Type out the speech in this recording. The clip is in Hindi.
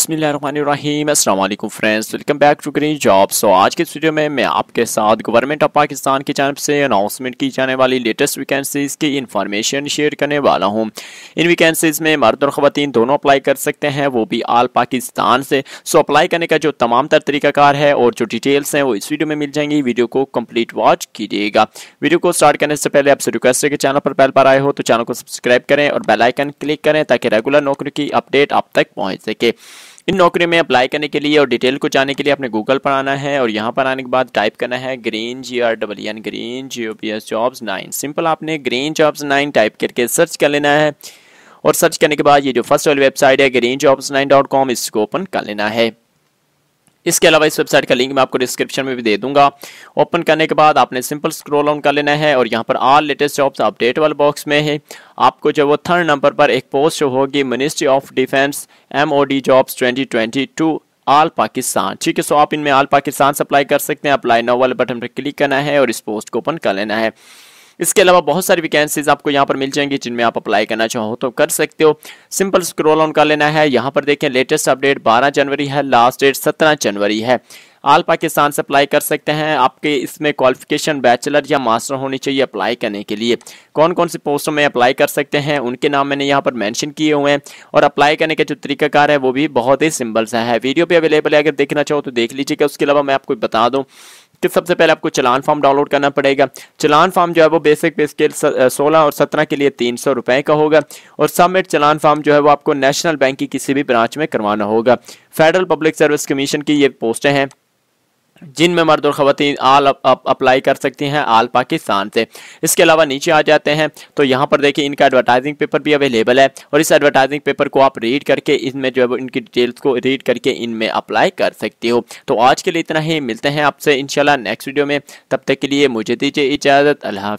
बसमीम अल्लाम friends, welcome back to Green job so, आज के वीडियो में मैं आपके साथ गवर्नमेंट ऑफ़ पाकिस्तान की जानब से अनाउंसमेंट की जाने वाली लेटेस्ट वैकेंसीज़ की इन्फॉर्मेशन शेयर करने वाला हूँ। इन वैकेंसीज़ में मर्द और ख़वान दोनों अप्लाई कर सकते हैं, वो भी आल पाकिस्तान से। सो अप्लाई करने का जो तमाम तर तरीकाकार है और जो डिटेल्स हैं, वो इस वीडियो में मिल जाएँगी। वीडियो को कंप्लीट वॉच कीजिएगा। वीडियो को स्टार्ट करने से पहले आपसे रिक्वेस्ट है कि चैनल पर पहल पर आए हो तो चैनल को सब्सक्राइब करें और बेलाइकन क्लिक करें ताकि रेगुलर नौकरी की अपडेट आप तक पहुँच सके। इन नौकरियों में अप्लाई करने के लिए और डिटेल को जाने के लिए आपने गूगल पर आना है और यहाँ पर आने के बाद टाइप करना है green G R double N green G O P S jobs nine simple आपने ग्रीन जॉब्स नाइन टाइप करके सर्च कर लेना है और सर्च करने के बाद ये जो फ़र्स्ट वाली वेबसाइट है green jobs nine dot com इसको ओपन कर लेना है। इसके अलावा इस वेबसाइट का लिंक मैं आपको डिस्क्रिप्शन में भी दे दूँगा। ओपन करने के बाद आपने सिंपल स्क्रॉल ऑन कर लेना है और यहाँ पर ऑल लेटेस्ट जॉब्स अपडेट वाले बॉक्स में है। आपको जो वो थर्ड नंबर पर एक पोस्ट होगी ministry of defence M jobs twenty twenty two all Pakistan ठीक है सो आप इनमें आल पाकिस्तान से अप्लाई कर सकते हैं। अप्लाई वाले बटन पर क्लिक करना है और इस पोस्ट को ओपन कर लेना है। इसके अलावा बहुत सारी वैकेंसीज आपको यहाँ पर मिल जाएँगी जिनमें आप अप्लाई करना चाहो तो कर सकते हो। सिंपल स्क्रोल ऑन कर लेना है। यहाँ पर देखें लेटेस्ट अपडेट 12 जनवरी है लास्ट डेट 17 जनवरी है। आल पाकिस्तान से अप्लाई कर सकते हैं। आपके इसमें क्वालिफिकेशन बैचलर या मास्टर होनी चाहिए अप्लाई करने के लिए। कौन कौन सी पोस्टों में अप्लाई कर सकते हैं? उनके नाम मैंने यहाँ पर मेंशन किए हुए हैं। और अप्लाई करने का जो तरीकाकार है, वो भी बहुत ही सिंपल सा है। वीडियो पे अवेलेबल है। अगर देखना चाहो तो देख लीजिएगा। उसके अलावा मैं आपको बता दूँ कि सबसे पहले आपको चलान फॉर्म डाउनलोड करना पड़ेगा। चलान फॉर्म जो है वो बेसिक पे स्केल सोलह और सत्रह के लिए तीन सौ रुपए का होगा और सबमिट चलान फॉर्म जो है वो आपको नेशनल बैंक की किसी भी ब्रांच में करवाना होगा। फेडरल पब्लिक सर्विस कमीशन की ये पोस्टें हैं। जिनमें मर्द और ख़वान आल अप्लाई कर सकती हैं आल पाकिस्तान से। इसके अलावा नीचे आ जाते हैं तो यहाँ पर देखिए इनका एडवर्टाइजिंग पेपर भी अवेलेबल है, और इस एडवर्टाइजिंग पेपर को आप रीड करके, इसमें जो है इनकी डिटेल्स को रीड करके इनमें अप्लाई कर सकती हो। तो आज के लिए इतना ही, मिलते हैं आपसे इनशाला नेक्स्ट वीडियो में। तब तक के लिए मुझे दीजिए इजाज़त, अल्लाह